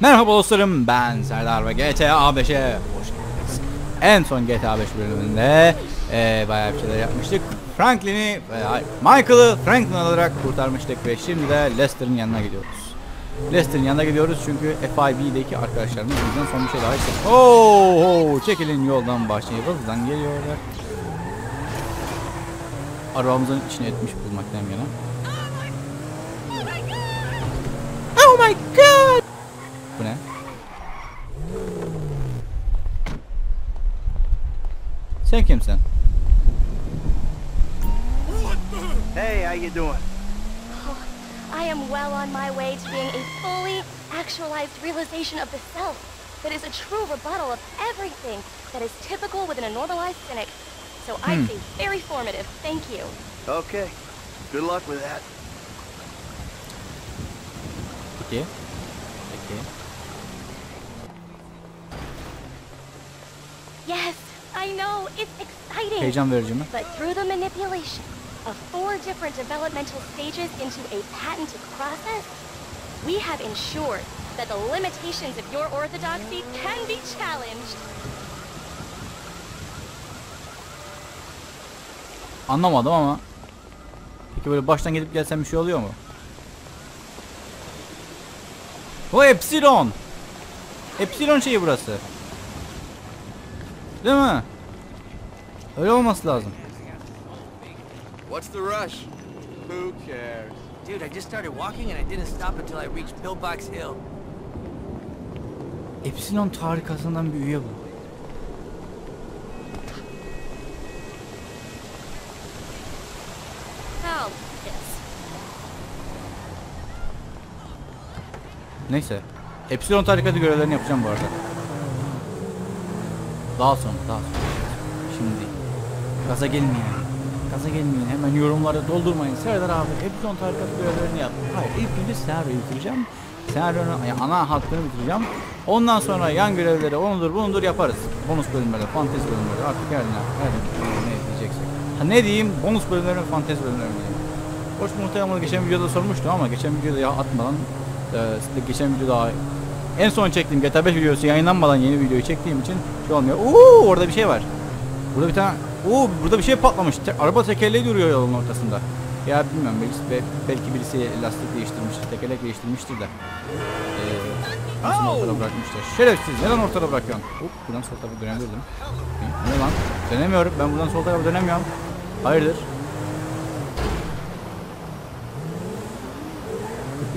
Merhaba dostlarım ben Serdar ve GTA 5'e hoş geldiniz. En son GTA 5 bölümünde eee bayağı bir şeyler yapmıştık. Franklin'i hayır, Michael'ı Franklin olarak kurtarmıştık ve şimdi de Lester'ın yanına gidiyoruz. Lester'ın yanına gidiyoruz çünkü FIB'deki arkadaşlarımız bizden son bir şey daha istedik. Oo, oo, çekilin yoldan başlayıp hızdan geliyorlar. Arabamızın içine etmiş bulmaktan yana. Oh my god! Bu ne? Sen kimsin? Hey, how you doing? Oh, I am well on my way to being a fully actualized realization of the self that is a true rebuttal of everything that is typical within a normalized cynic. So I'd say hmm. very formative. Thank you. Okay. Good luck with that. Peki. Yes, I know, it's exciting. Heyecan verici mi? But through the manipulation of four different developmental stages into a patented process, we have ensured that the limitations of your orthodoxy can be challenged. Anlamadım ama. Peki böyle baştan gidip gelsen bir şey oluyor mu? O Epsilon. Epsilon şeyi burası. Değil mi? Öyle olması lazım. What's the rush? Who cares? Dude, I just started walking and I didn't stop until I reached Pillbox Hill. Epsilon tarikasından bir üye bu. This. Neyse. Epsilon tarikatı görevlerini yapacağım bu arada. Daha sonra, daha sonra. Şimdi. Gaza gelmeyin. Gaza gelmeyin. Hemen yorumları doldurmayın. Serdar abi Epsilon tarikatı görevlerini yap. Hayır, ilk önce senaryoyu bitireceğim. Senaryonun yani ana hattını bitireceğim. Ondan sonra yan görevleri onudur bunudur yaparız. Bonus bölümleri, fantezi bölümleri artık her ne, ne diyeceksek. Ha ne diyeyim? Bonus bölümleri, fantezi bölümleri diyeyim. Hoş muhtemelen geçen videoda sormuştum ama geçen videoda ya atmadan e, geçen videoda en son çektiğim GTA 5 videosu yayınlanmadan yeni videoyu çektiğim için şey olmuyor. Oo orada bir şey var. Burada bir tane Oo burada bir şey patlamış. Te- araba tekerleği duruyor yolun ortasında. Ya bilmiyorum belki, be- belki birisi lastik değiştirmiştir, tekerlek değiştirmiştir de. Ee, nasıl ortada bırakmışlar. Şerefsiz neden ortada bırakıyorsun? Hop buradan sol tarafa dönebilirdim. Ne lan? Dönemiyorum. Ben buradan sol tarafa dönemiyorum. Hayırdır?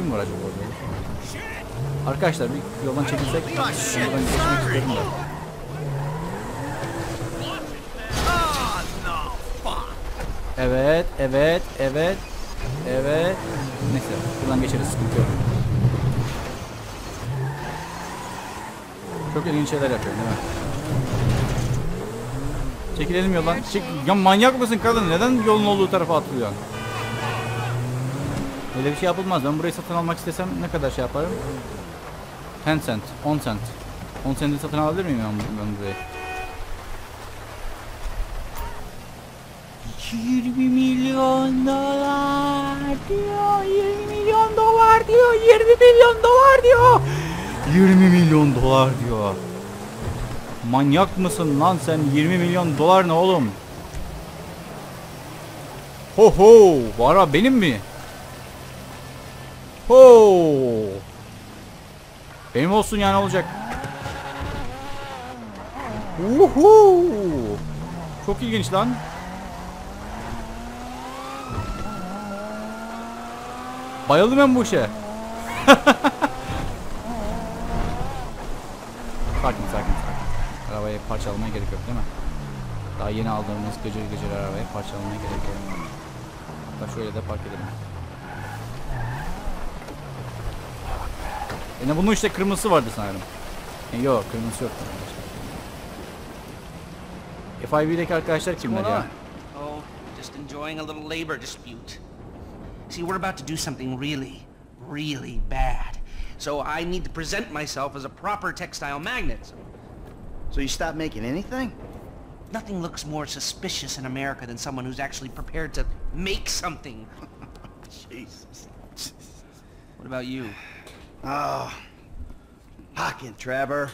Mü var acaba orada? Arkadaşlar bir yoldan çekilsek buradan geçmek istiyorum da. Evet, evet, evet, evet. Neyse, buradan geçeriz, sıkıntı yok. Çok ilginç şeyler yapıyorum değil mi? Çekilelim yoldan. Çek... Ya manyak mısın kadın? Neden yolun olduğu tarafa atlıyorsun? Öyle bir şey yapılmaz. Ben burayı satın almak istesem ne kadar şey yaparım? 10 cent, 10 cent. 10 cent'i satın alabilir miyim ben, ben burayı? 20 milyon dolar diyor. 20 milyon dolar diyor. 20 milyon dolar diyor. 20 milyon dolar diyor. Manyak mısın lan sen? 20 milyon dolar ne oğlum? Ho ho, bu ara benim mi? Ho. Benim olsun yani olacak. Uhu. Çok ilginç lan. Bayıldım ben bu işe. sakin sakin sakin. Arabayı parçalamaya gerek yok değil mi? Daha yeni aldığımız gıcır gıcır arabayı parçalamaya gerek yok. Hatta şöyle de park edelim. Yine bunun işte kırmızısı vardı sanırım. E, yok kırmızısı yok. FIB'deki arkadaşlar kimler ya? Oh, just enjoying a little labor dispute. See, we're about to do something really, really bad. So I need to present myself as a proper textile magnet. So you stopped making anything? Nothing looks more suspicious in America than someone who's actually prepared to make something. Jesus. What about you? Oh, talking, Trevor.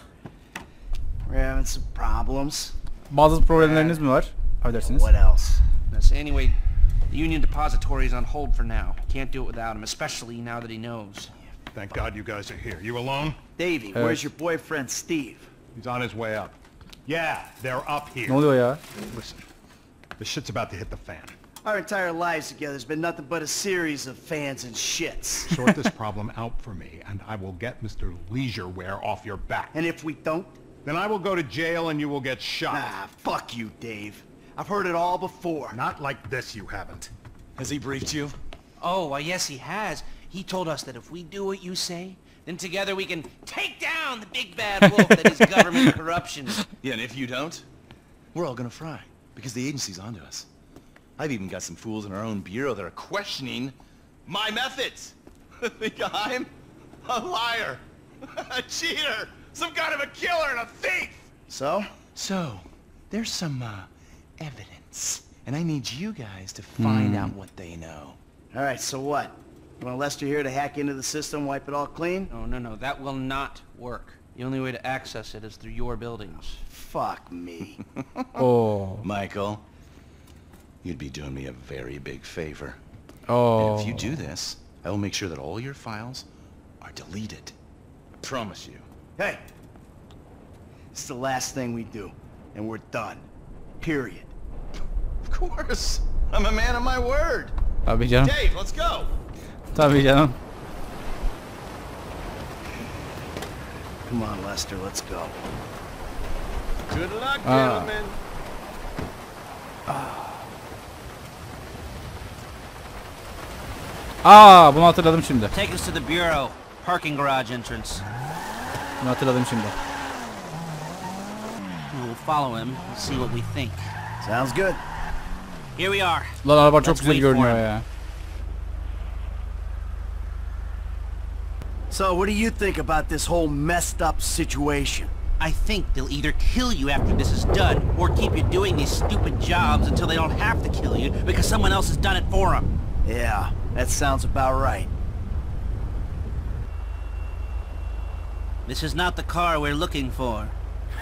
We're having some problems. Bazı problemleriniz mi var? Affedersiniz. What else? Yes, anyway, the Union Depository is on hold for now. Can't do it without him, especially now that he knows. Thank God you guys are here. You alone? Davey, Uh, where's your boyfriend Steve? He's on his way up. Yeah, they're up here. Ne oluyor ya? Listen, the shit's about to hit the fan. Our entire lives together has been nothing but a series of fans and shits. Sort this problem out for me, and I will get Mr. Leisureware off your back. And if we don't, Then I will go to jail and you will get shot. ah, fuck you, Dave. I've heard it all before. Not like this, you haven't. Has he briefed you? Oh, why yes he has. He told us that if we do what you say, then together we can take down the big bad wolf that is government corruption. Yeah, and if you don't, we're all gonna fry. Because the agency's onto us. I've even got some fools in our own bureau that are questioning my methods. Think I'm a liar, a cheater, some kind of a killer and a thief. So? So, there's some, uh, evidence. And I need you guys to find out what they know. All right, so what? You want Lester here to hack into the system, wipe it all clean? No, no, no, that will not work. The only way to access it is through your buildings. Fuck me. oh. Michael, you'd be doing me a very big favor. Oh. And if you do this, I will make sure that all your files are deleted. I promise you. hey! It's the last thing we do, and we're done. Period. Of course. I'm a man of my word. Tabii canım. Dave, let's go. Tabii canım. Come on, Lester, let's go. Good luck, Ah. gentlemen. Aa bunu hatırladım şimdi. Take us to the bureau. Parking garage entrance. Bunu hatırladım şimdi. We'll follow him and see what we think. Sounds good. Here we are. Lan araba çok Let's güzel görünüyor ya. So, what do you think about this whole messed up situation? I think they'll either kill you after this is done, or keep you doing these stupid jobs until they don't have to kill you because someone else has done it for them. Yeah, that sounds about right. This is not the car we're looking for.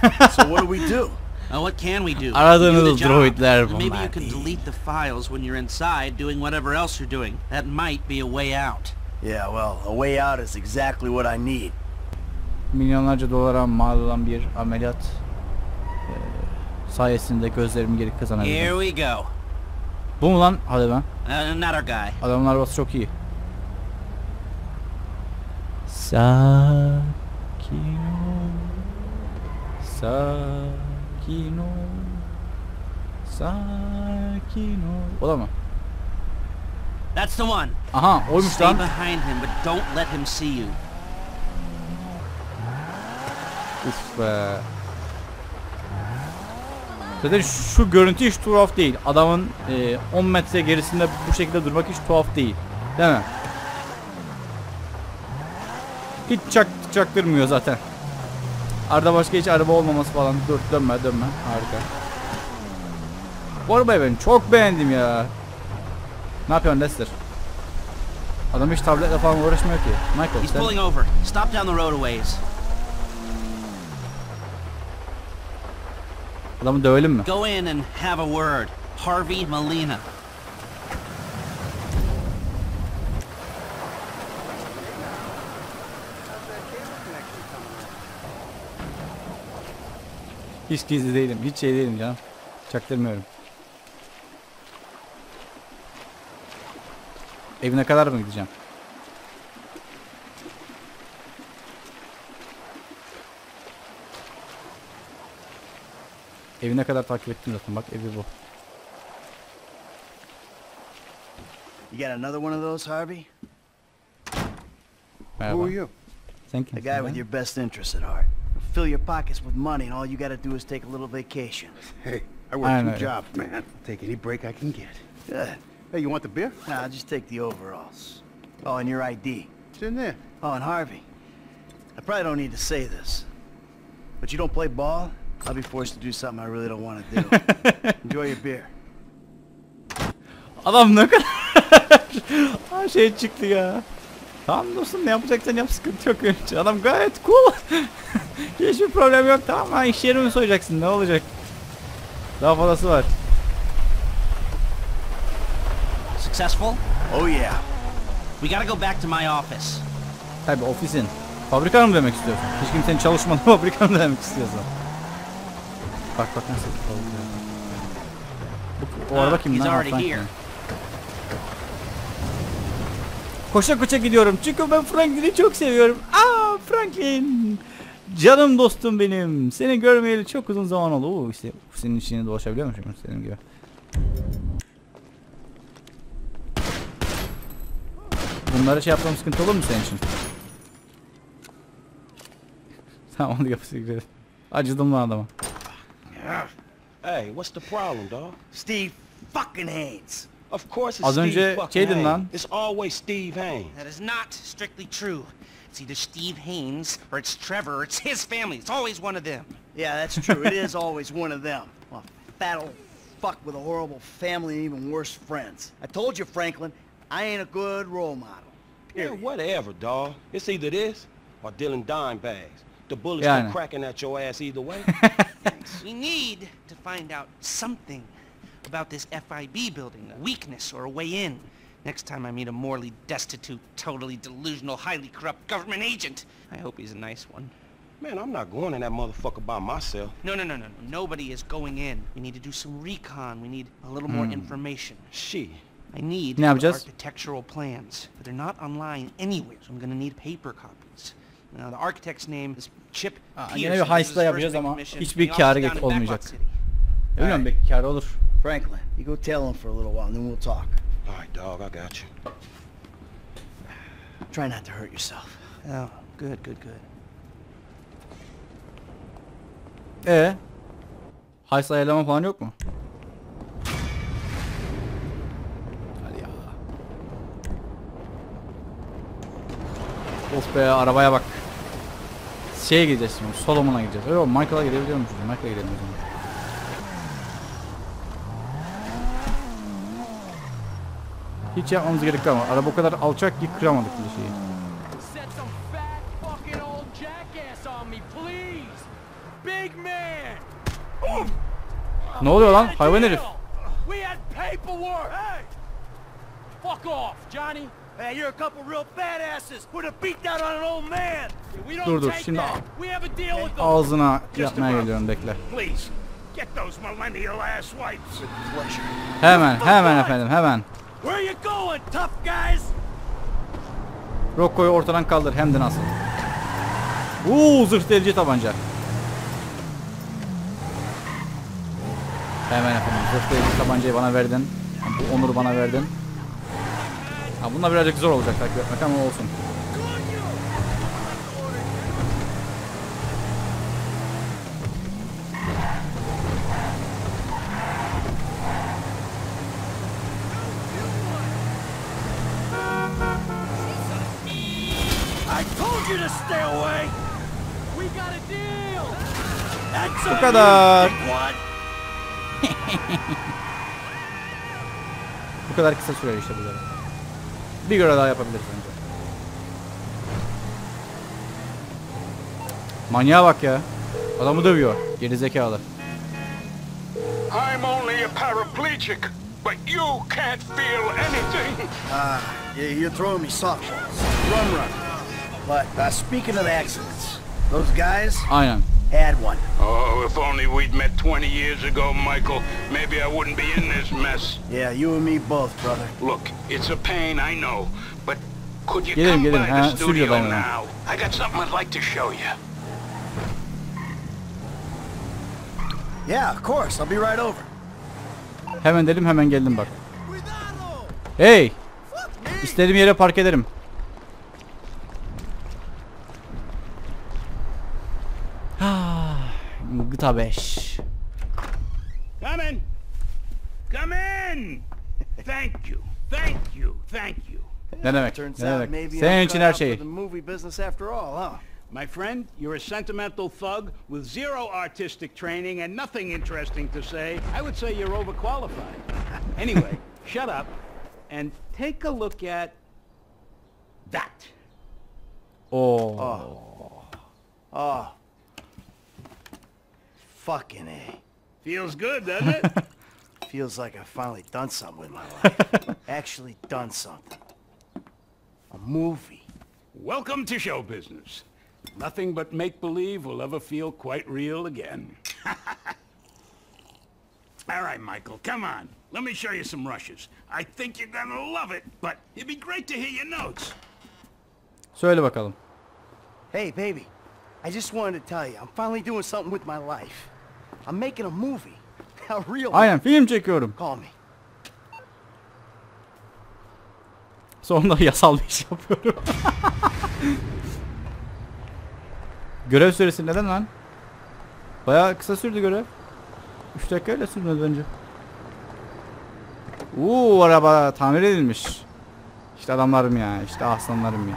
So what do we do? Now what can we do? Aradığınız Do the job. droidler And Maybe you can delete the files when you're inside doing whatever else you're doing. That might be a way out. Yeah, well, a way out is exactly what I need. Milyonlarca dolara mal olan bir ameliyat sayesinde gözlerimi geri Here we go. Bu mu lan? Hadi lan. Uh, not our guy. Adamın arabası çok iyi. Sakin ol. Sakin ol. Sakin ol. O da mı? That's the one. Aha oymuş Stay lan. behind him, but don't let him see you. Uf be. Zaten şu görüntü hiç tuhaf değil. Adamın eee, 10 metre gerisinde bu şekilde durmak hiç tuhaf değil. Değil mi? Hiç çak, çaktırmıyor zaten. Arada başka hiç araba olmaması falan. Dur dönme dönme. Harika. Bu arabayı ben çok beğendim ya. Ne yapıyorsun Lester? Adam hiç tabletle falan uğraşmıyor ki. Michael He's sen... pulling over. Stop down the road a ways. Adamı dövelim mi? Go in and have a word. Harvey Molina. Hiç gizli değilim. Hiç şey değilim canım. Çaktırmıyorum. Evine kadar mı gideceğim? Evine kadar takip ettim zaten. Bak evi bu. You got another one of those, Harvey? Merhaba. Who are you? Sen The guy with your best interests at heart. Fill your pockets with money, and all you gotta do is take a little vacation. Hey, I work I two know. jobs, man. Take any break I can get. Good. Hey, you want the beer? Nah, I just take the overalls. Oh, and your ID. It's in there. Oh, and Harvey. I probably don't need to say this, but you don't play ball, I'll be forced to do something I really don't want to do. Enjoy your beer. Adam ne kadar Aa, şey çıktı ya. Tamam dostum ne yapacaksan yap sıkıntı yok. Adam gayet cool. Hiçbir problem yok tamam mı? İş yerimi soyacaksın ne olacak? Daha fazlası var. Successful? Oh yeah. We gotta go back to my office. Tabi ofisin. Fabrikanı mı demek istiyorsun? Hiç kimsenin çalışmadığı fabrikanı mı demek istiyorsun? Bak bak nasıl kalkıyor. Bu, o araba Ah, kim he's lan? Ha, already Franklin. here. Koşa koşa gidiyorum çünkü ben Franklin'i çok seviyorum. Aa Franklin! Canım dostum benim. Seni görmeyeli çok uzun zaman oldu. Oo, işte senin içine dolaşabiliyor muyum senin gibi? Bunları şey yapmam sıkıntı olur mu senin için? tamam hadi kapısı girelim. Acıdım lan adama. Hey, what's the problem, dog? Steve fucking Haynes. Of course it's Az Steve önce fucking Haynes. lan. It's always Steve Haynes. That is not strictly true. It's either Steve Haynes or it's Trevor or it's his family. It's always one of them. Yeah, that's true. it is always one of them. A fat old fuck with a horrible family and even worse friends. I told you, Franklin, I ain't a good role model. Yeah, whatever, dog. It's either this or dealing dime bags. The bullets Yani. come cracking at your ass either way. We need to find out something about this FIB building, a weakness or a way in. Next time I meet a morally destitute, totally delusional, highly corrupt government agent, I hope he's a nice one. Man, I'm not going in that motherfucker by myself. No, no, no, no, no. Nobody is going in. We need to do some recon. We need a little more hmm. information. She. I need now, just... architectural plans, but they're not online anywhere, so I'm gonna need paper copies. Now, the architect's name is Chip Aa, yine bir heistla yapacağız ama hiçbir kârı olmayacak. Bilmiyorum belki kar olur. Franklin, you go tell him for a little while, and then we'll talk. All right, dog, I got you. Try not to hurt yourself. Oh, good, good, good. Ee? Heist ayarlama falan yok mu? Hadi ya. Of be arabaya bak. Şeye gideceğiz şimdi. Solomon'a gideceğiz. Yok Michael'a gidebiliyor musunuz? Michael'a gidelim o zaman. Hiç yapmamız gerek kalmadı. Araba o kadar alçak ki kıramadık bir şeyi. Ne oluyor lan? Hayvan herif. Fuck off, Johnny! Hey, you're a couple real badasses. Put a beat down on an old man. We don't Dur, dur, şimdi that. We have a deal with them. Ağzına yapmaya geliyorum bekle. Please, get those millennial ass wipes. Pleasure. Hemen hemen efendim hemen. Where you going, tough guys? Rocco'yu ortadan kaldır hem de nasıl. Uuu zırh delici tabanca. Hemen efendim zırh delici tabancayı bana verdin. Bu onuru bana verdin. Ha bunlar birazcık zor olacak takip etmek ama olsun. Bu kadar. Bu kadar kısa sürüyor işte bu görev. Bir görev daha yapabiliriz bence. Manyağa bak ya. Adamı dövüyor. Geri zekalı. I'm only a paraplegic, but you can't feel anything. Ah, yeah, you're throwing me softballs. Run, run. But uh, speaking of accidents, those guys Aynen. had one. Oh, if only we'd met 20 years ago, Michael, maybe I wouldn't be in this mess. Yeah, you and me both, brother. Look, it's a pain, I know, but could you Gelirim, come gelirim. by Ha, the studio ben. now? I got something I'd like to show you. Yeah, of course. I'll be right over. Hemen dedim hemen geldim bak. Hey! İstediğim yere park ederim. Ah, GTA 5. Come in. Thank you. Thank you. Thank you. Ne demek? Turns Ne out demek? maybe Senin I'm için her out şeyi. the movie business after all, huh? My friend, you're a sentimental thug with zero artistic training and nothing interesting to say. I would say you're overqualified. Anyway, shut up and take a look at that. Oo. Oh, Fucking A. Feels good, doesn't it? Feels like I've finally done something with my life. Actually done something. A movie. Welcome to show business. Nothing but make-believe will ever feel quite real again. All right, Michael, come on. Let me show you some rushes. I think you're gonna love it, but it'd be great to hear your notes. Söyle bakalım. Hey, baby. I just wanted to tell you, I'm finally doing something with my life. I'm making a movie. Aynen film çekiyorum. Sonunda yasal bir iş yapıyorum. görev süresi neden lan? Bayağı kısa sürdü görev. 3 dakika öyle sürmedi bence. Uuu araba tamir edilmiş. İşte adamlarım ya, işte aslanlarım ya.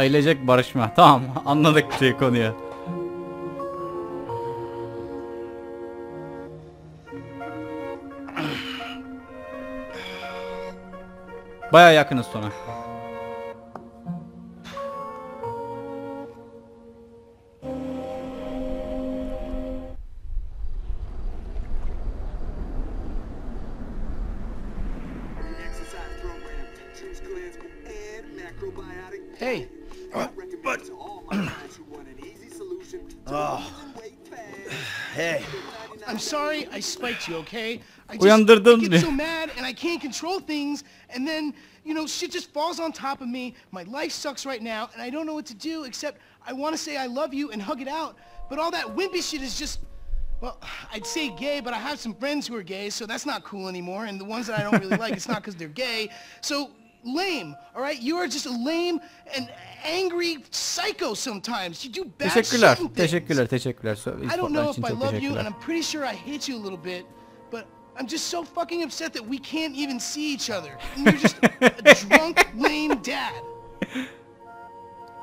Ailecek barışma. Tamam anladık şey konuyu. Baya yakınız sona. Spiked you, okay? I just Uyandırdın get beni. so mad and I can't control things and then, you know, shit just falls on top of me. My life sucks right now and I don't know what to do except I want to say I love you and hug it out. But all that wimpy shit is just well, I'd say gay, but I have some friends who are gay, so that's not cool anymore. And the ones that I don't really like, it's not because they're gay. So lame, all right? You are just a lame and angry psycho sometimes. You do bad Teşekkürler. shit and things. Teşekkürler. Teşekkürler. Sö- I don't know if I love you, and I'm pretty sure I hate you a little bit, but I'm just so fucking upset that we can't even see each other. And you're just a drunk, lame dad.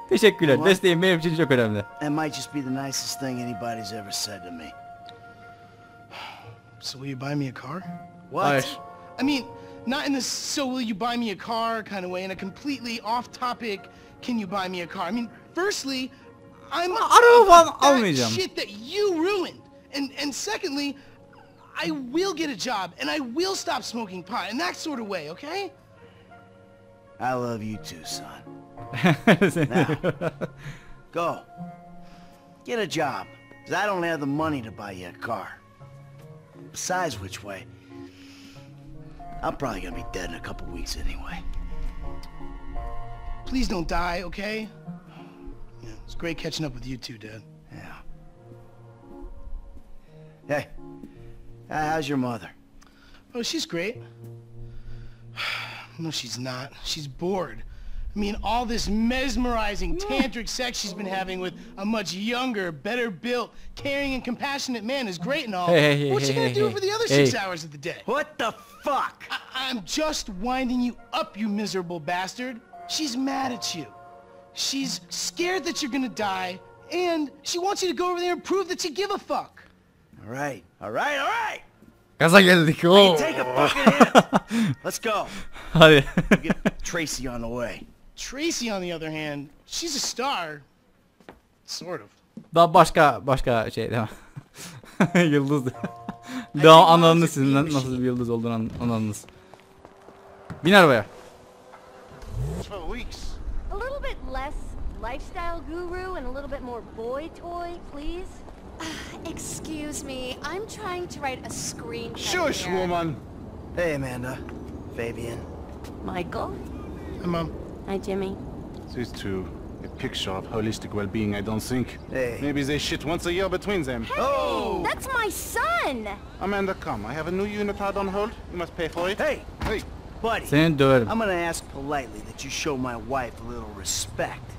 Teşekkürler. What? Desteğin benim için çok önemli. That might just be the nicest thing anybody's ever said to me. So will you buy me a car? What? Hayır. I mean, not in this so will you buy me a car kind of way, in a completely off-topic, can you buy me a car? I mean, firstly, I'm araba falan about that almayacağım. shit that you ruined. And and secondly, I will get a job and I will stop smoking pot in that sort of way, okay? I love you too, son. Now, go. Get a job. 'cause I don't have the money to buy you a car. Besides which way, I'm probably gonna be dead in a couple weeks anyway. Please don't die, okay? Yeah, it's great catching up with you too, Dad. Yeah. Hey, how's your mother? Oh, she's great. No, she's not. She's bored. I mean, all this mesmerizing mm. tantric sex she's been having with a much younger, better built, caring and compassionate man is great and all. Hey, hey, hey, What's she gonna hey, do hey. for the other Hey. six hours of the day? What the fuck? I- I'm just winding you up, you miserable bastard. She's mad at you. She's scared that you're gonna die, and she wants you to go over there and prove that you give a fuck. All right, all right, all right. Gaza geldik. Oo. Take a fucking hit. Let's go. Oh, Hadi. Get Tracy on the way. Tracy, on the other hand, she's a star. Sort of. Daha başka başka şey değil mi? yıldız. Daha anladınız sizin nasıl bir yıldız olduğunu an- anladınız. Bin arabaya. For weeks. A little bit less lifestyle guru and a little bit more boy toy, please. Excuse me, I'm trying to write a screenplay Shush, woman. Hey, Amanda. Fabian. Michael? Hi, Mom. Hi, Jimmy. These two, a picture of holistic well-being, I don't think. Hey. Maybe they shit once a year between them. Oh! That's my son! Amanda, come. I have a new unitard on hold. You must pay for it. Hey, Hey. buddy. Seni döverim. I'm gonna ask politely that you show my wife a little respect.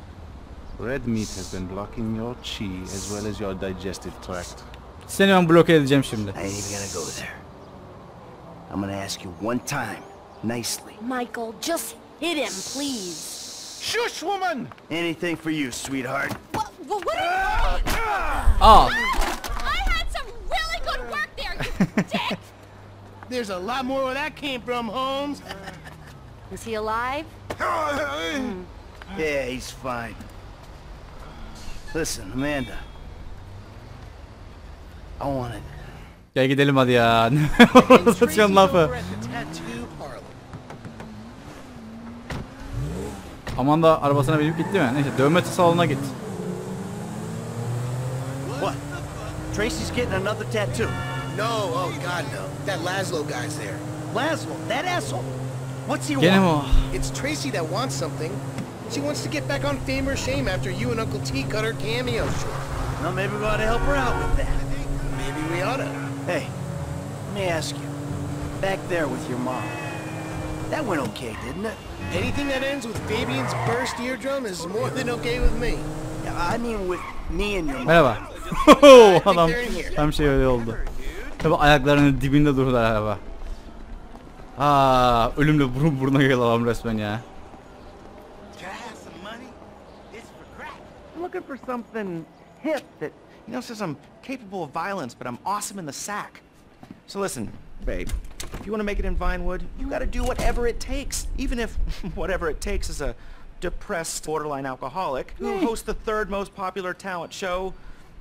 Red meat has been blocking your chi as well as your digestive tract. Seni ben bloke edeceğim şimdi. I ain't even gonna go there. I'm gonna ask you one time, nicely. Michael, just hit him, please. Shush, woman! Anything for you, sweetheart. What, what, what are you ah, Al. Ah! Ah, I had some really good work there, you dick! There's a lot more where that came from, Holmes. Uh, is he alive? Yeah, he's fine. Listen, Amanda. I want it. Gel gidelim hadi ya. Satıyorsun lafı. Aman da arabasına binip gitti mi? Neyse dövme salonuna git. What? Tracy's getting another tattoo. No, oh god no. That Laszlo guy's there. Laszlo, that asshole. What's he Gene want? o? It's Tracy that wants something. She wants to get back on fame or shame after you and Uncle T cut her cameo short. Well, maybe we ought to help her out with that. Maybe we ought to. Hey, let me ask you. Back there with your mom. That went okay, didn't it? Anything that ends with Fabian's burst eardrum is more than okay with me. Yeah, I mean with me and your mom. Merhaba. Adam tam şey öyle oldu. Tabi ayaklarının dibinde durdular araba. Aa, ölümle burun buruna gel adam resmen ya. I'm looking for something hip that, you know, says I'm capable of violence, but I'm awesome in the sack. So listen, babe, if you want to make it in Vinewood, you got to do whatever it takes, even if whatever it takes is a depressed borderline alcoholic who hosts the third most popular talent show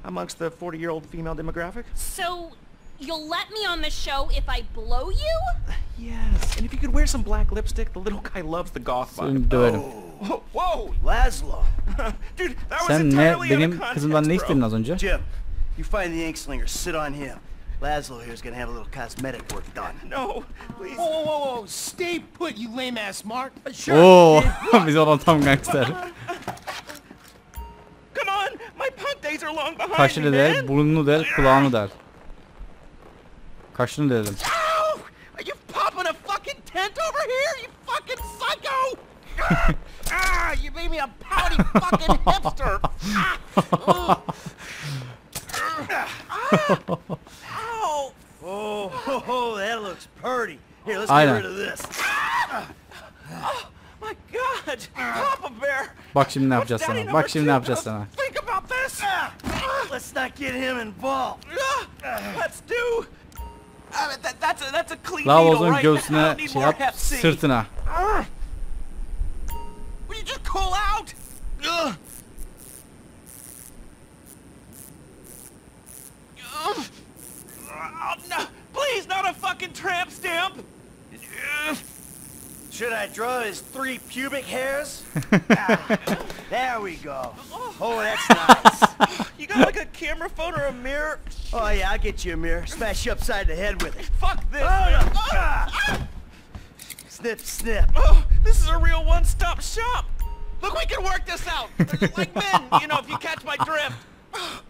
amongst the 40-year-old female demographic. So, you'll let me on the show if I blow you? Yes, and if you could wear some black lipstick, the little guy loves the goth Seni vibe. döverim. Whoa, oh. whoa, Laszlo. dude, that was Sen ne entirely out of benim context, kızımdan ne bro. istedin az önce? Jim, you find the ink slinger, sit on him. Laszlo here's gonna have a little cosmetic work done. No, please. Whoa, whoa, whoa, whoa. Stay put, you lame ass Mark. Oo, biz adam tam gangster. Come on, my punk days are long behind me, Kaşını man. burnunu del, kulağını del. Kaşını dedim. Are you popping a fucking tent over here, you fucking psycho? ah, you made me a pouty fucking hipster. Ah. Ah! Oh, ho, oh, ho, that looks pretty. Here, let's Aynen. get rid of this. Oh, my God! Papa Bear! Bak şimdi ne yapacağız Daddy sana. number Bak şimdi two ne yapacağız sana. Think about this! Let's not get him involved. Let's do... I that, that's a, that's a clean Lav needle olsun right now. I göğsüne don't need şey more yap, Hep C. sırtına. Will you just cool out? Ugh. Ugh. Oh, no, please, not a fucking tramp stamp. Should I draw his three pubic hairs? Ah, there we go. Oh, that's nice. You got like a camera phone or a mirror? Oh, yeah, I'll get you a mirror. Smash you upside the head with it. Fuck this. Oh, man. no. Ah. Ah. Snip, snip. Oh, this is a real one-stop shop. Look, we can work this out. like men, you know, if you catch my drift.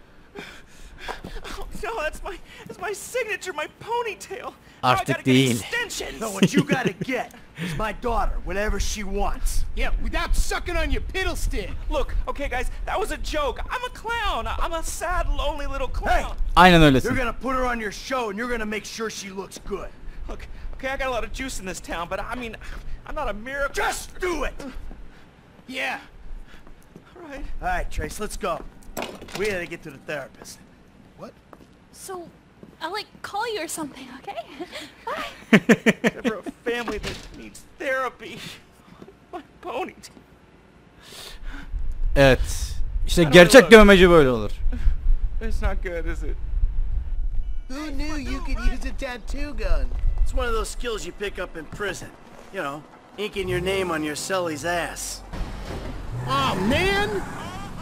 Oh, no, that's my that's my signature, my ponytail. Now I Artık gotta get değil. Extensions. So what you gotta get is my daughter, whatever she wants. Yeah, without sucking on your piddle stick. Look, okay, guys, that was a joke. I'm a clown. I'm a sad, lonely little clown. Hey, I know, Aynen You're gonna put her on your show and you're gonna make sure she looks good. Look, okay, I got a lot of juice in this town, but I mean, I'm not a miracle. Just do it! Yeah. All right. All right, Trace, let's go. We gotta get to the therapist. So, I'll like call you or something, okay? Bye. For a family that needs therapy. My ponytail. Evet. İşte gerçek dövmeci böyle olur. It's not good, is it? Who knew you could use a tattoo gun? It's one of those skills you pick up in prison. You know, inking your name on your cellie's ass. Oh man!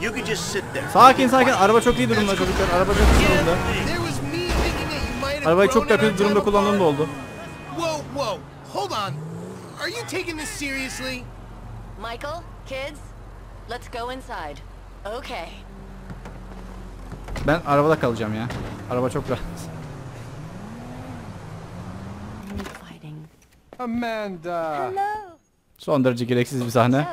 You could just sit there. Sakin sakin. Araba çok iyi durumda çocuklar. Araba çok iyi durumda. Arabayı çok da kötü durumda kullandığım da oldu. Whoa, whoa, hold on. Are you taking this seriously? Michael, kids, let's go inside. Okay. Ben arabada kalacağım ya. Araba çok rahat. Amanda. Hello. Son derece gereksiz bir sahne.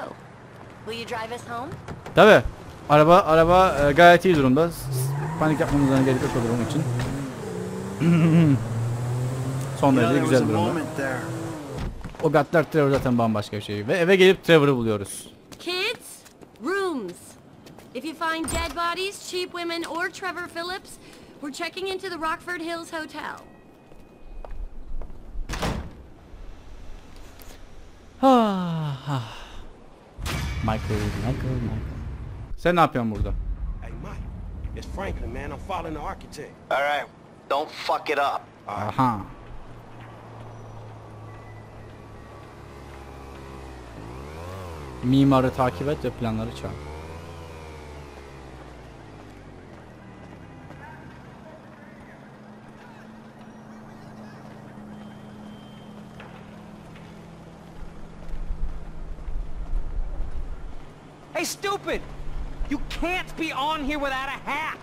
Tabi. Araba araba e, gayet iyi durumda. Panik yapmamızdan gerek yok o durum için. Son derece güzel a bir. O Gaddar Trevor zaten bambaşka bir şey. Ve eve gelip Trevor'ı buluyoruz. Kids, rooms. If you find dead bodies, cheap women, or Trevor Phillips, we're checking into the Rockford Hills Hotel. Michael, Michael, Michael. Sen ne yapıyorsun burada? Hey, Mike. It's Franklin, man. I'm following the architect. All right, don't fuck it up. Aha. Mimarı takip et ve planları çağır. Hey, stupid! You can't be on here without a hat!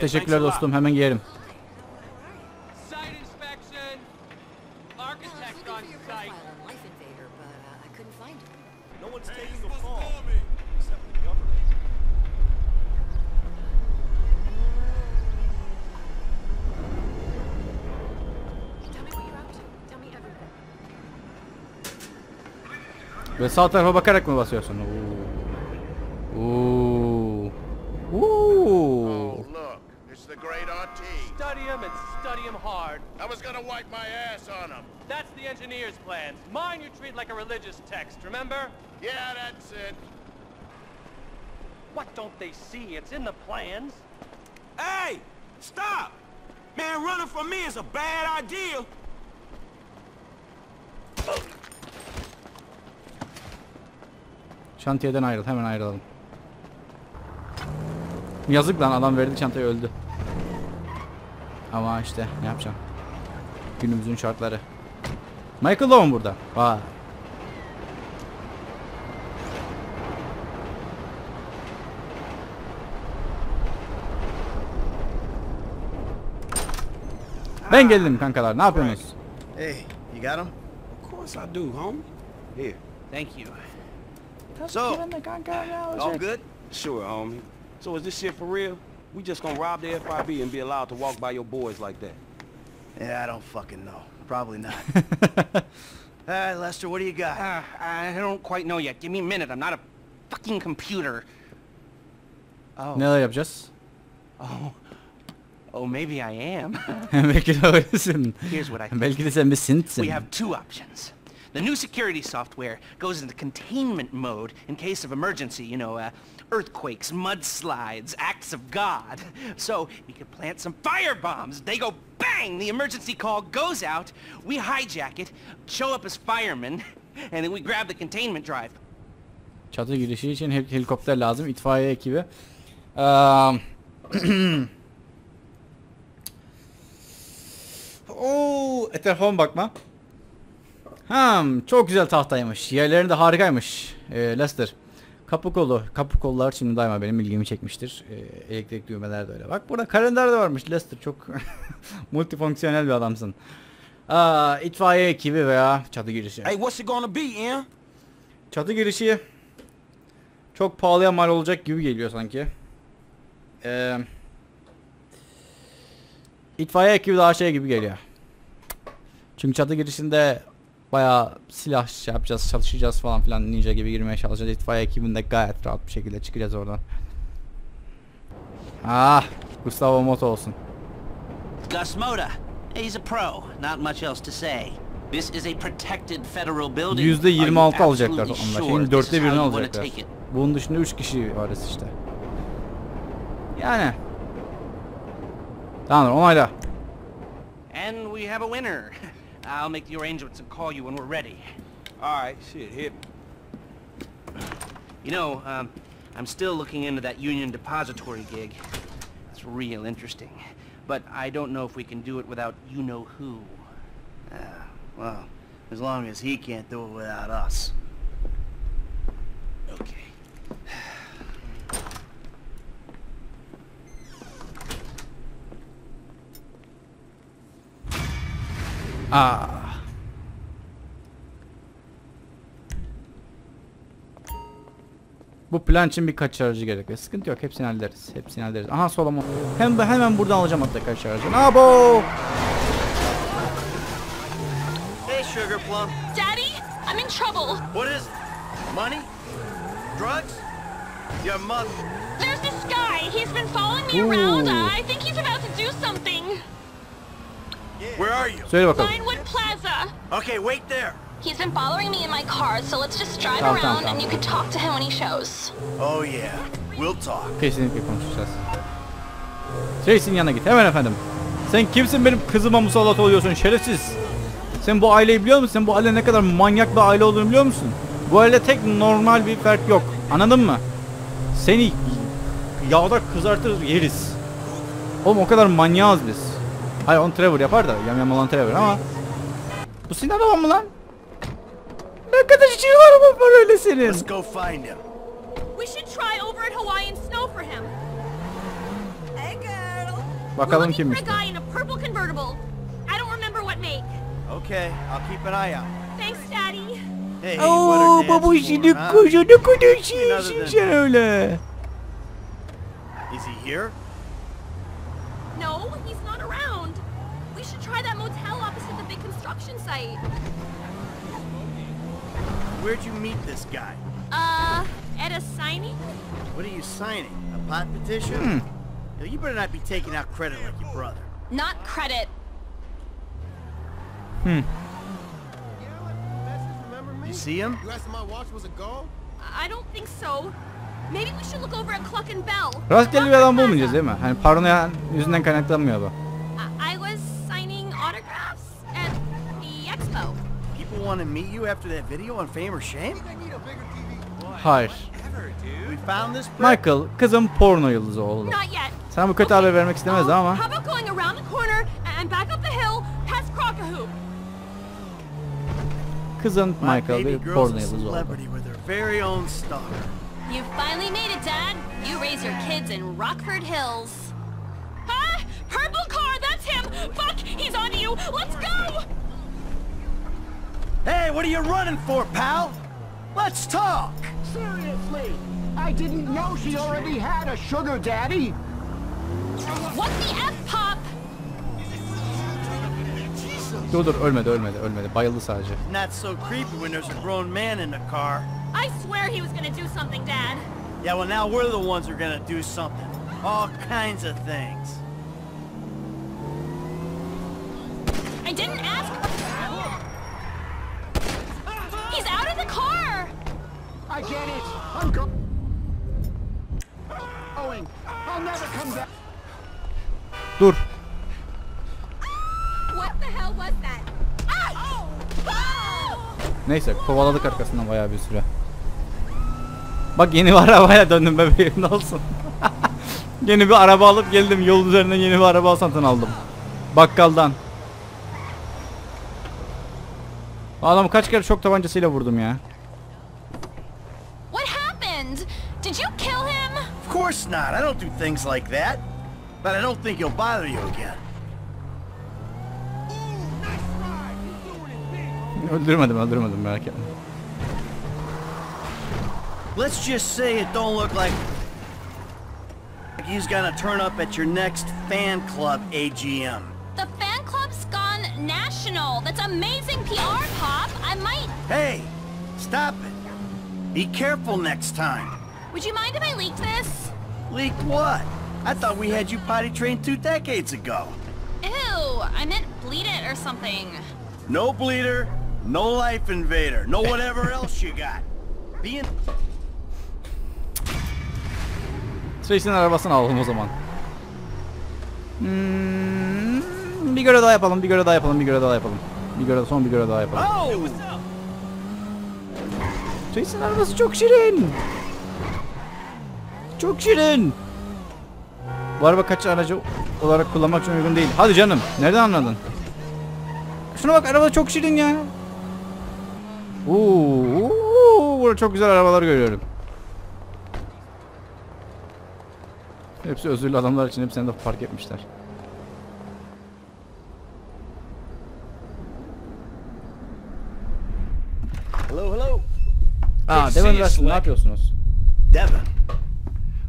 Teşekkürler dostum hemen giyerim. Sağ tarafa bakarak mı basıyorsun? Oo. Oo. Oo. The great RT. Study him and study him hard. I was gonna wipe my ass on him. That's the engineer's plans. Mine you treat like a religious text, remember? Yeah, that's it. What don't they see? It's in the plans. Hey! Stop! Man, running from me is a bad idea. Şantiyeden ayrıl hemen ayrılalım. Yazık lan adam verdi çantayı öldü. Ama işte ne yapacağım. Günümüzün şartları. Michael Owen burada. Vay. Ben geldim kankalar. Ne yapıyorsunuz? Hey, you got him? Of course I do, homie. Here. Thank you. So, all good? Sure, homie. So is this shit for real? We just gonna rob the FIB and be allowed to walk by your boys like that? Yeah, I don't fucking know. Probably not. All right, Lester, what do you got? Uh, I don't quite know yet. Give me a minute. I'm not a fucking computer. Oh. Neler yapacağız? Oh. Oh, maybe I am. Belki de öylesin. Here's what I think. Belki de sen bir sintsin. We have two options. The new security software goes into containment mode in case of emergency, you know, uh, earthquakes, mudslides, acts of God. So we could plant some fire bombs. They go bang! The emergency call goes out. We hijack it, show up as firemen, and then we grab the containment drive. Çatı girişi için hel- helikopter lazım. itfaiye ekibi. Oo, etrafıma bakma. Hmm, çok güzel tahtaymış. Yerlerinde harikaymış. Ee, Lester. Kapı kolu. Kapı kollar şimdi daima benim ilgimi çekmiştir. Ee, elektrik düğmeler de öyle. Bak burada kalender de varmış Lester. Çok multifonksiyonel bir adamsın. Aa, itfaiye ekibi veya çatı girişi. Hey, what's it gonna be, Ian? Çatı girişi çok pahalıya mal olacak gibi geliyor sanki. Ee, itfaiye ekibi daha şey gibi geliyor. Çünkü çatı girişinde bayağı silah şey yapacağız, çalışacağız falan filan ninja gibi girmeye çalışacağız. İtfaiye ekibinde gayet rahat bir şekilde çıkacağız oradan. Ah, Gustavo Moto olsun. Gus Moda. He's a pro. Not much else to say. This is a protected federal building. Yüzde Are you 26 alacaklar absolutely toplamda. sure Şeyin dörtte birini alacaklar. Bunun dışında 3 kişi varız işte. Yani. Tamamdır onayla. And we have a winner. I'll make the arrangements and call you when we're ready. All right, shit, hit me. You know, um, I'm still looking into that Union Depository gig. It's real interesting. But I don't know if we can do it without you-know-who. Yeah, well, as long as he can't do it without us. Okay. Aa. Bu plan için bir kaç aracı gerekiyor. Sıkıntı yok. Hepsini hallederiz. Hepsini hallederiz. Aha Solomon. Hem hemen buradan alacağım hatta kaç aracı. Abo! Sugar Plum? Daddy, I'm in trouble. What is it? Money? Drugs? Your mother? There's this guy. He's been following me around. I think he's about to do something. Where are you? Söyle bakalım. Vinewood Plaza. Okay, wait there. He's been following me in my car, so let's just drive Tamam, around tamam, tamam. and you can talk to him when he shows. Oh yeah, we'll talk. Kesinlikle konuşacağız. Tracy'nin yanına git. Hemen efendim. Sen kimsin benim kızıma musallat oluyorsun şerefsiz. Sen bu aileyi biliyor musun? Sen bu aile ne kadar manyak bir aile olduğunu biliyor musun? Bu ailede tek normal bir fert yok. Anladın mı? Seni yağda kızartır yeriz. Oğlum o kadar manyağız biz. Hayır onu Trevor yapar da yam yam olan Trevor ama Bu senin araban mı lan? Ne kadar şey var ama var öyle senin. Let's go find him. We should try over at Hawaiian Snow for him. Hey girl. Bakalım We're kimmiş looking for a guy in a purple convertible. I don't remember what make. Okay, I'll keep an eye out. Thanks, Daddy. Hey, Oo what are baba dads şimdi for, huh? koca ne kadar Nothing şeysin other sen öyle. Is he here? No, he's not around. We try that motel opposite the big construction site. Where'd you meet this guy? Uh, at a signing? What are you signing? A pot petition? Hmm. Yo, you better not be taking out credit like your brother. Not credit. Hmm. You see him? You asked my watch was a gold? I don't think so. Maybe we should look over at Cluck and Bell. Rastgele bir adam bulmayacağız değil mi? Hani paranoya yüzünden kaynaklanmıyor bu. Want to meet you after that video on Fame or Shame? Hayır. We found this? Michael kızım porno yıldızı oldu. Not yet. Sana bu kötü haber vermek istemezdi ama. How about going around the corner and back up the hill past Crockahoop? Kızın Michael baby bir girl's porno a yıldızı oldu. celebrity with her very own star. You finally made it, Dad. You raise your kids in Rockford Hills. Ah! Purple car, that's him! Fuck! He's on to you! Let's go! Hey, what are you running for, pal? Let's talk! Seriously, I didn't know she already had a sugar daddy. What the F, Pop? Dur dur ölmedi ölmedi ölmedi bayıldı sadece. Not so creepy when there's a grown man in the car. I swear he was gonna do something, Dad. Yeah, well now we're the ones who are gonna do something. All kinds of things. I get it. I'm go going. I'll never come back. Dur. What the hell was that? Ah! Neyse kovaladık arkasından bayağı bir süre. Bak yeni bir arabaya döndüm bebeğim ne olsun. yeni bir araba alıp geldim yol üzerinden yeni bir araba satın aldım. Bakkaldan. Adamı kaç kere çok tabancasıyla vurdum ya. Course not. I don't do things like that. But I don't think he'll bother you again. Öldürmedim öldürmedim merak etme. Let's just say it don't look like he's gonna turn up at your next fan club AGM. The fan club's gone national. That's amazing PR, Pop. I might... Hey, stop it. Be careful next time. Would you mind if I leaked this? Leaked what? I thought we had you potty trained two decades ago. Ew, I meant bleed it or something. No bleeder, no life invader, no whatever else you got. Being Tracy'nin arabasını alalım o zaman. Hmm, bir görev daha yapalım, bir görev daha yapalım, bir görev daha yapalım. Bir görev son bir görev daha yapalım. Oh! Tracy'nin arabası çok şirin. Çok şirin. Bu araba kaç aracı olarak kullanmak için uygun değil. Hadi canım. Nereden anladın? Şuna bak araba çok şirin ya. Oo, burada çok güzel arabalar görüyorum. Hepsi özürlü adamlar için hepsini de fark etmişler. Hello, hello. Aa, Devon Russell ne yapıyorsunuz? What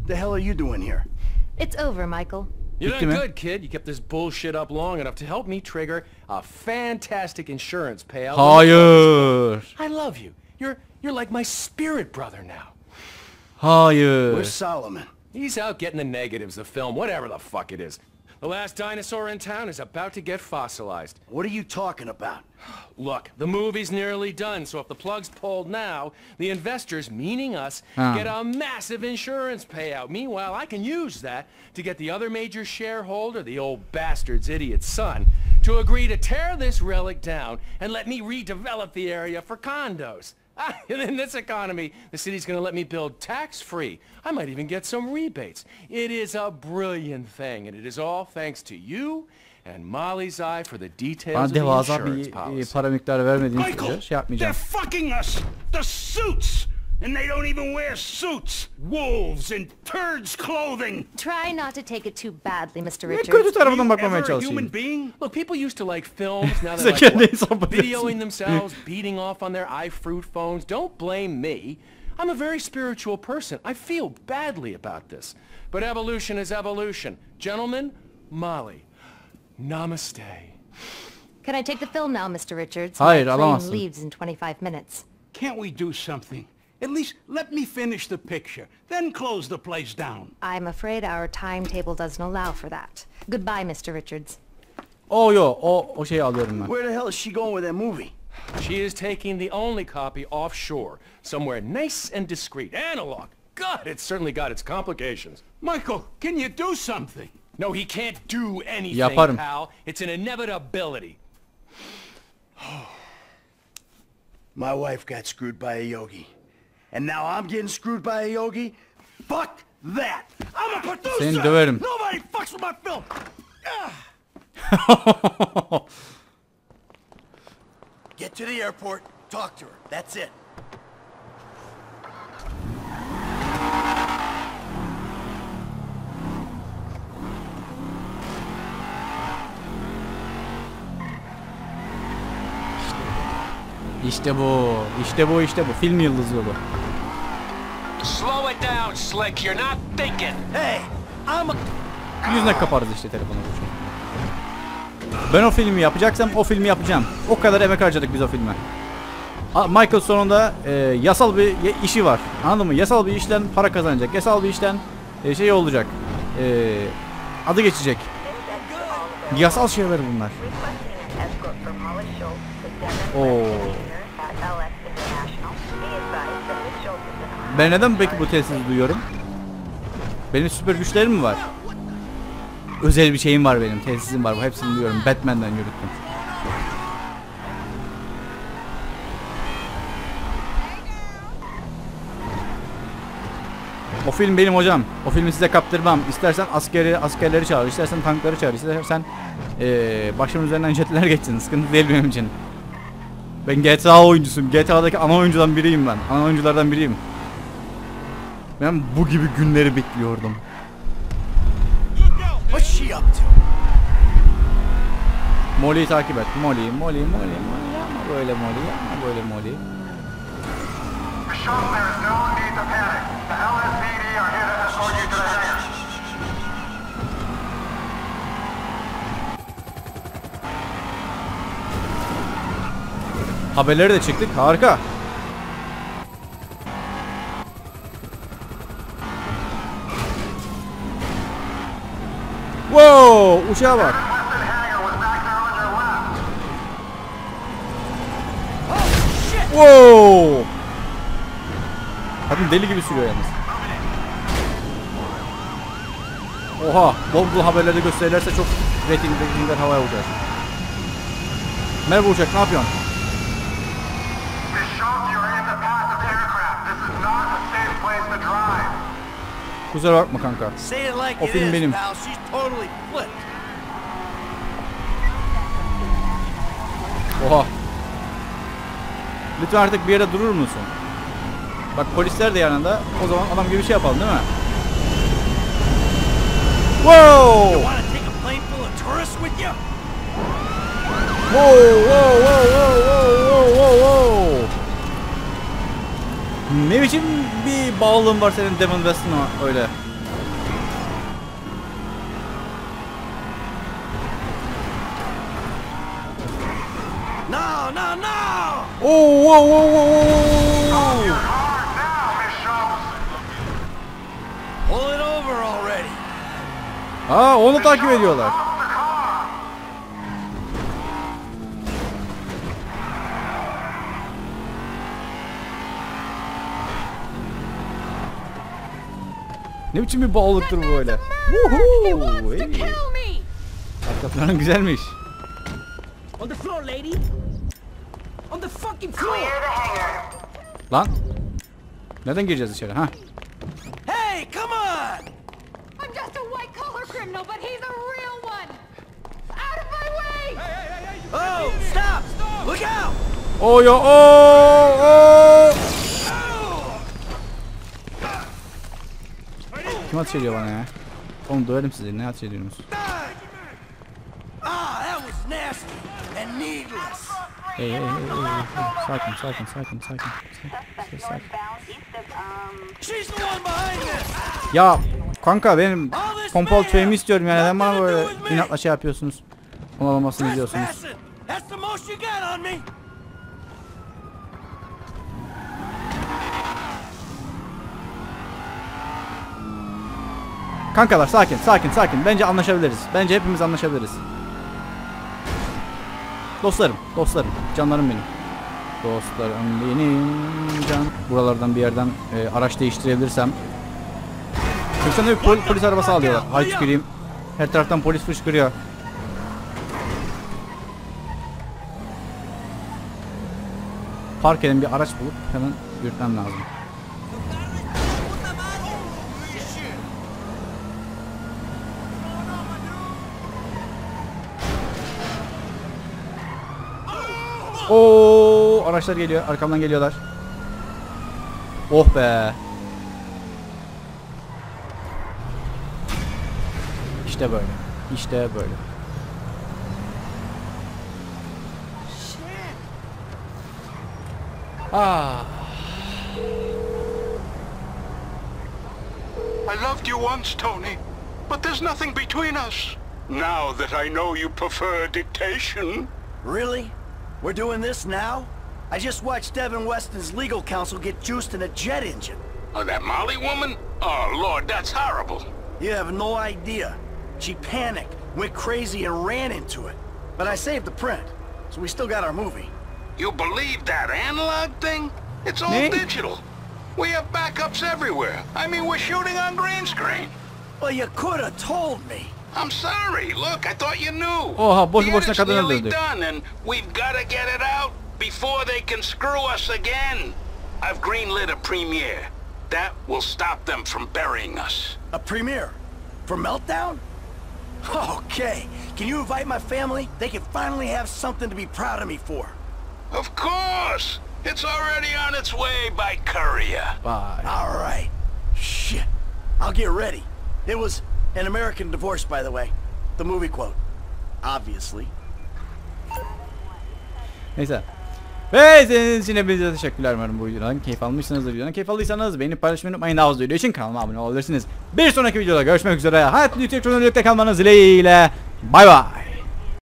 the hell are you doing here? It's over, Michael. You Bitti done mi? good, kid. You kept this bullshit up long enough to help me trigger a fantastic insurance payout. Hayır. I love you. You're you're like my spirit brother now. Hayır. Where's Solomon? He's out getting the negatives of film, whatever the fuck it is. The last dinosaur in town is about to get fossilized. What are you talking about? Look, the movie's nearly done, so if the plug's pulled now, the investors, meaning us, Ah. get a massive insurance payout. Meanwhile, I can use that to get the other major shareholder, the old bastard's idiot son, to agree to tear this relic down and let me redevelop the area for condos. Ah, and in this economy, the city's gonna let me build tax-free. I might even get some rebates. It is a brilliant thing, and it is all thanks to you and Molly's eye for the details of the insurance bir policy. para miktarı vermediğin Michael, sürece şey they're fucking us. The suits. And they don't even wear suits. Wolves in turds clothing. Try not to take it too badly, Mr. Ne Richards. kötü tarafından bakmamaya Ever a human being? Look, people used to like films. Now they're like what? videoing themselves, beating off on their iFruit phones. Don't blame me. I'm a very spiritual person. I feel badly about this. But evolution is evolution. Gentlemen, Molly, namaste. Can I take the film now, Mr. Richards? Hayır, My plane alamazsın. leaves in 25 minutes. Can't we do something? At least let me finish the picture, then close the place down. I'm afraid our timetable doesn't allow for that. Goodbye, Mr. Richards. Oh yo o o şeyi alıyorum ben. Where the hell is she going with that movie? She is taking the only copy offshore, somewhere nice and discreet. Analog. God, it's certainly got its complications. Michael, can you do something? No, he can't do anything, Yaparım. pal. It's an inevitability. My wife got screwed by a yogi. And now I'm getting screwed by a yogi? Fuck that! I'm a producer! Seni döverim. Nobody fucks with my film! Get to the airport, talk to her. That's it. İşte bu. İşte bu işte bu. Film yıldızı yolu. Slow it down, Slick. You're not thinking. Hey, I'm a... Yüzüne kaparız işte telefonu. Ben o filmi yapacaksam o filmi yapacağım. O kadar emek harcadık biz o filme. Michael sonunda e, yasal bir işi var. Anladın mı? Yasal bir işten para kazanacak. Yasal bir işten e, şey olacak. E, adı geçecek. Yasal şeyler bunlar. Oo. Ben neden peki bu telsizi duyuyorum? Benim süper güçlerim mi var? Özel bir şeyim var benim. Telsizim var. Bu hepsini duyuyorum. Batman'den yürüttüm. O film benim hocam. O filmi size kaptırmam. İstersen askeri askerleri çağır, istersen tankları çağır, istersen eee başımın üzerinden jetler geçsin. Sıkıntı değil benim için. Ben GTA oyuncusuyum. GTA'daki ana oyuncudan biriyim ben. Ana oyunculardan biriyim. Ben bu gibi günleri bekliyordum. Molly'yi takip et. Molly, Molly, Molly, Molly. Yapma böyle Molly, yapma böyle Molly. Haberleri de çıktık. Harika. Wow! Uçağa bak. Wow! Kadın deli gibi sürüyor yalnız. Oha! Bol haberlerde gösterirlerse çok rating ratingler havaya uçar. Merhaba uçak ne yapıyorsun? İs, benim. pal. She's totally flipped. Oha. Lütfen artık bir yere durur musun? Bak polisler de yanında. O zaman adam gibi bir şey yapalım değil mi? Wow! You want to take a Ne biçim bir bağlılığın var senin Devon Weston'a öyle? No, no, no! Oh, whoa, whoa, whoa, whoa, whoa! Aa onu takip ediyorlar. Ne biçim bir bağlılıktır bu böyle? Woohoo! Hey. Arka güzelmiş. On the floor, lady. On the fucking floor. Lan. Neden gireceğiz içeri ha? Hey, come on! I'm just a white collar criminal, but he's a real one. Out of my way! Oh, stop! Look out! Oh ya oh oh. Kim ateş ediyor bana ya? Oğlum döverim sizi. Ne ateş ediyorsunuz? Ah, that was nasty and needless. Hey hey hey, hey. Sakin sakin sakin sakin. Sakin, sakin. Ya kanka benim pompalı tüfeğimi istiyorum yani neden bana böyle inatla şey yapıyorsunuz? Onu almasını diyorsunuz. Trespassing. That's the most you got on me. Kankalar sakin sakin sakin. Bence anlaşabiliriz. Bence hepimiz anlaşabiliriz. Dostlarım, dostlarım, canlarım benim. Dostlarım benim can. Buralardan bir yerden e, araç değiştirebilirsem. Kökten bir pol- polis arabası alıyorlar. Ay tüküreyim. Her taraftan polis fışkırıyor. Park eden bir araç bulup hemen yürütmem lazım. Araçlar geliyor. Arkamdan geliyorlar. Oh be. İşte böyle. İşte böyle. Ah. I loved you once, Tony, but there's nothing between us. Now that I know you prefer dictation. Really? We're doing this now? I just watched Devin Weston's legal counsel get juiced in a jet engine. Oh, that Molly woman? Oh, Lord, that's horrible. You have no idea. She panicked, went crazy, and ran into it. But I saved the print, so we still got our movie. You believe that analog thing? It's all Me? digital. We have backups everywhere. I mean, we're shooting on green screen. Well, you could have told me. I'm sorry. Look, I thought you knew. Oha boşu The boşuna edit's kadın nearly öldürdü. done, and we've got to get it out before they can screw us again. I've greenlit a premiere. That will stop them from burying us. A premiere? For Meltdown? Okay. Can you invite my family? They can finally have something to be proud of me for. Of course! It's already on its way by courier. Bye. All right. Shit. I'll get ready. It was an American divorce, by the way. The movie quote. Obviously. Neyse. Ve izlediğiniz için hepinize teşekkürler umarım bu videodan keyif almışsınızdır videodan. Keyif aldıysanız beğenip paylaşmayı unutmayın. Daha fazla video için kanalıma abone olabilirsiniz. Bir sonraki videoda görüşmek üzere. Hayatlı YouTube birlikte kalmanız dileğiyle. Bay bay.